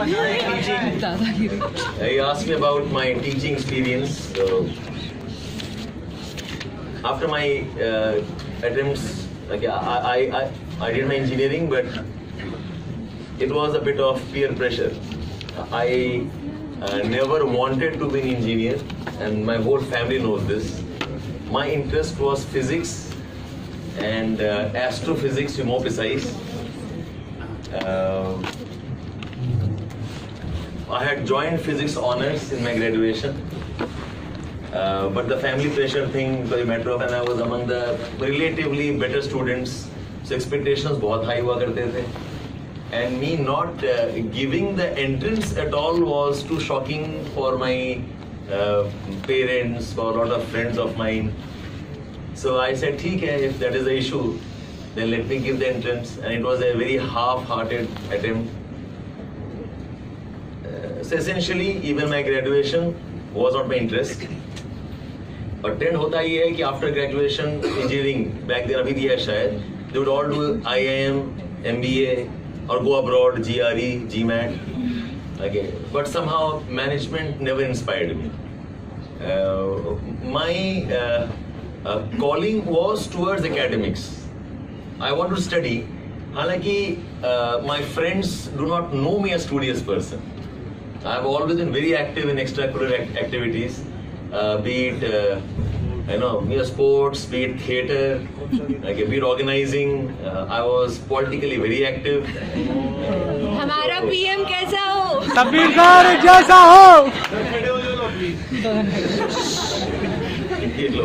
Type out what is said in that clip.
He asked me about my teaching experience. So, after my uh, attempts, like I, I, I, I did my engineering, but it was a bit of peer pressure. I uh, never wanted to be an engineer, and my whole family knows this. My interest was physics and uh, astrophysics, to be more precise. Uh, I had joined physics honors in my graduation. Uh, but the family pressure thing was a matter of and I was among the relatively better students. So expectations बहुत high हुआ करते थे. And me not uh, giving the entrance at all was too shocking for my uh, parents, for a lot of friends of mine. So I said, ठीक है, if that is the issue, then let me give the entrance. And it was a very half-hearted attempt. So essentially, even my graduation was not my interest. और trend होता ये है कि after graduation engineering back then अभी भी है शायद they would all do IIM MBA और go abroad GRE GMAT okay but somehow management never inspired me my calling was towards academics I want to study हालाँकि my friends do not know me a studious person I have always been very active in extracurricular act- activities, uh, be it uh, you know, be it sports, be it theater, like be it organizing. Uh, I was politically very active. हमारा PM कैसा हो तबीर sir जैसा हो ये लो।